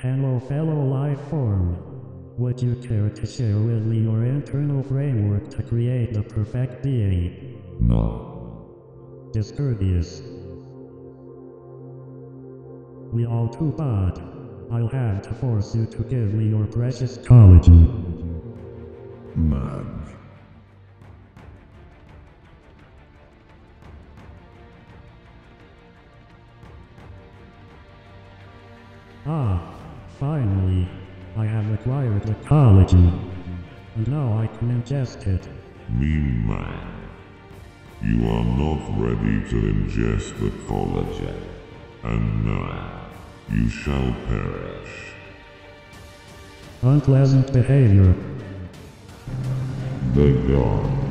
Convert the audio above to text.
Hello fellow life form. Would you care to share with me your internal framework to create the perfect being? No. Discourteous. We all too bad. I'll have to force you to give me your precious collagen. Man. Ah, finally, I have acquired the collagen. And now I can ingest it. Meme man. You are not ready to ingest the collagen. And now, you shall perish. Unpleasant behavior. Begone.